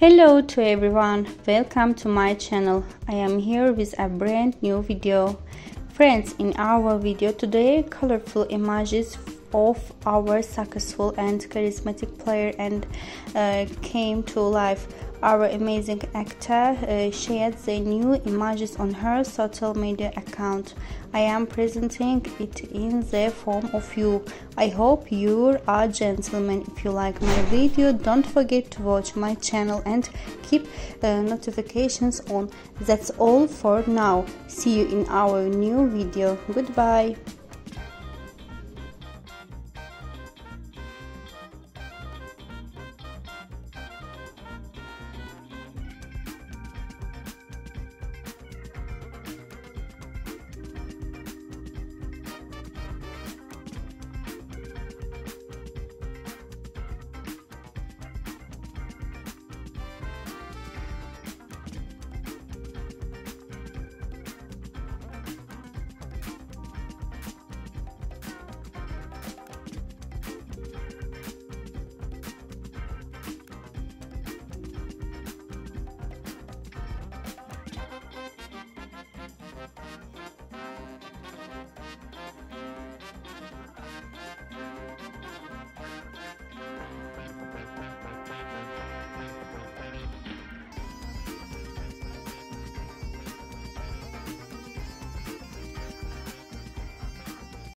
Hello to everyone, welcome to my channel. I am here with a brand new video. Friends, in our video today, colorful images of our successful and charismatic player and uh, came to life our amazing actor uh, shared the new images on her social media account. I am presenting it in the form of you. I hope you are gentlemen. If you like my video, don't forget to watch my channel and keep uh, notifications on. That's all for now. See you in our new video. Goodbye.